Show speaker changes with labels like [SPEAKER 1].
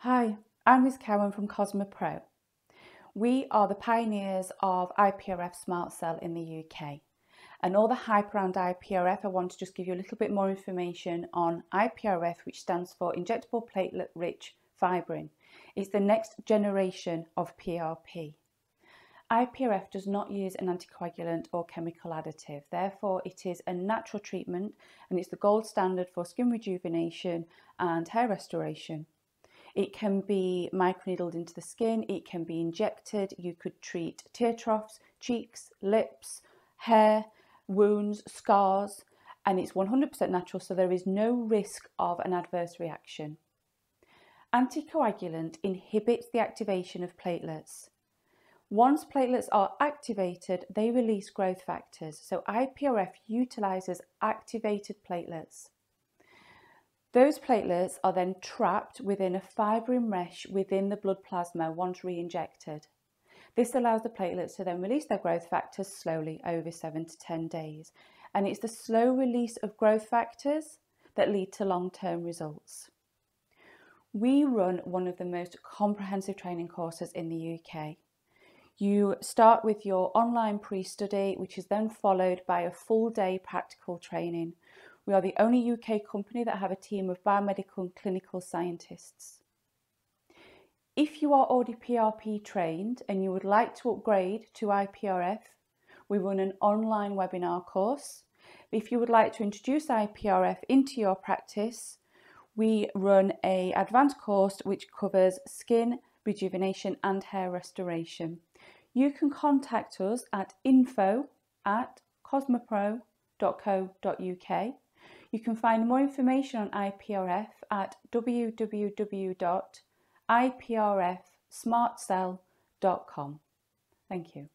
[SPEAKER 1] Hi, I'm Liz Cowan from Cosmo Pro. We are the pioneers of IPRF Smart Cell in the UK. And all the hype around IPRF, I want to just give you a little bit more information on IPRF, which stands for Injectable Platelet Rich Fibrin. It's the next generation of PRP. IPRF does not use an anticoagulant or chemical additive, therefore it is a natural treatment and it's the gold standard for skin rejuvenation and hair restoration. It can be microneedled into the skin, it can be injected, you could treat tear troughs, cheeks, lips, hair, wounds, scars, and it's 100% natural so there is no risk of an adverse reaction. Anticoagulant inhibits the activation of platelets. Once platelets are activated, they release growth factors. So IPRF utilizes activated platelets. Those platelets are then trapped within a fibrin mesh within the blood plasma once re-injected. This allows the platelets to then release their growth factors slowly over 7 to 10 days. And it's the slow release of growth factors that lead to long-term results. We run one of the most comprehensive training courses in the UK. You start with your online pre-study, which is then followed by a full day practical training. We are the only UK company that have a team of biomedical and clinical scientists. If you are already PRP trained and you would like to upgrade to IPRF, we run an online webinar course. If you would like to introduce IPRF into your practice, we run a advanced course which covers skin rejuvenation and hair restoration you can contact us at info at cosmopro.co.uk. You can find more information on IPRF at www.iprfsmartcell.com. Thank you.